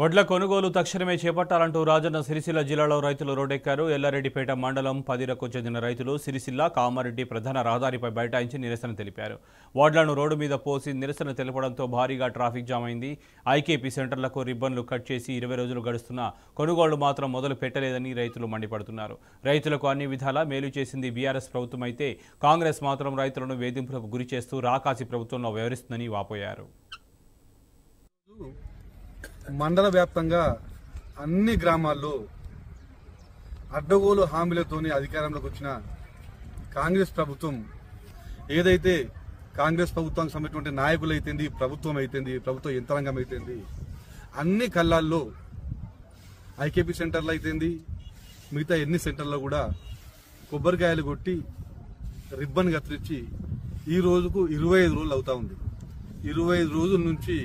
వడ్ల కొనుగోలు తక్షణమే చేపట్టాలంటూ రాజన్న సిరిసిల్ల జిల్లాలో రైతులు రోడ్డెక్కారు. ఎల్లారెడ్డిపేట మండలం పదిరకు చెందిన రైతులు సిరిసిల్ల కామారెడ్డి ప్రధాన రహదారిపై బైఠాయించి నిరసన తెలిపారు. వడ్లను రోడ్డు మీద పోసి నిరసన తెలపడంతో భారీగా ట్రాఫిక్ జామ్ అయింది. ఐకేపీ సెంటర్లకు రిబ్బన్లు కట్ చేసి ఇరవై రోజులు గడుస్తున్నా కొనుగోళ్ళు మాత్రం మొదలు పెట్టలేదని రైతులు మండిపడుతున్నారు. రైతులకు అన్ని విధాలా మేలు చేసింది బీఆర్ఎస్ ప్రభుత్వం అయితే కాంగ్రెస్ మాత్రం రైతులను వేధింపులకు గురి చేస్తూ రాకాసి ప్రభుత్వంలో వ్యవహరిస్తుందని వాపోయారు. మండల వ్యాప్తంగా అన్ని గ్రామాల్లో అడ్డగోలు హామీలతోని అధికారంలోకి వచ్చిన కాంగ్రెస్ ప్రభుత్వం ఏదైతే కాంగ్రెస్ ప్రభుత్వానికి సంబంధించినటువంటి నాయకులు అయితేంది ప్రభుత్వం అయితేంది ప్రభుత్వ యంత్రాంగం అయితేంది అన్ని కళ్ళాల్లో ఐకేపీ సెంటర్లు అయితేంది మిగతా ఎన్ని సెంటర్లో కూడా కొబ్బరికాయలు కొట్టి రిబ్బన్ కత్తిరించి ఈ రోజుకు ఇరవై ఐదు రోజులు అవుతా ఉంది. ఇరవై ఐదు రోజుల నుంచి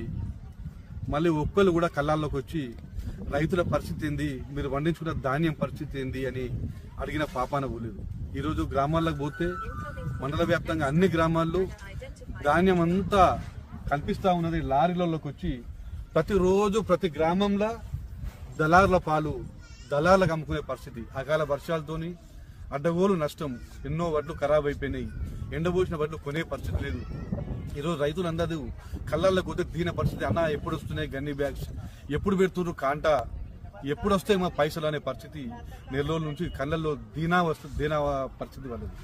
మళ్ళీ ఒక్కలు కూడా కళ్ళాల్లోకి వచ్చి రైతుల పరిస్థితి ఏంది? మీరు పండించుకున్న ధాన్యం పరిస్థితి ఏంది అని అడిగిన పాపాన పోలేదు. ఈరోజు గ్రామాలకు పోతే మండల వ్యాప్తంగా అన్ని గ్రామాల్లో ధాన్యం అంతా కనిపిస్తూ ఉన్నది. లారీలలోకి వచ్చి ప్రతిరోజు ప్రతి గ్రామంలో దళారుల పాలు దళారులకు అమ్ముకునే పరిస్థితి. అకాల వర్షాలతోని అడ్డగోలు నష్టం. ఎన్నో వడ్లు ఖరాబ్ అయిపోయినాయి. ఎండబోసిన వడ్లు కొనే పరిస్థితి లేదు. ఈరోజు రైతులందరూ కళ్ళల్లో కొద్ది దీన పరిస్థితి అన్న ఎప్పుడు వస్తున్నాయి గన్ని బ్యాగ్స్? ఎప్పుడు పెడుతున్నారు కాంట? ఎప్పుడు వస్తాయి మా పైసలు? అనే పరిస్థితి నెల్లూరు నుంచి కళ్ళల్లో దీనా వస్తుంది దీనా పరిస్థితి వాళ్ళది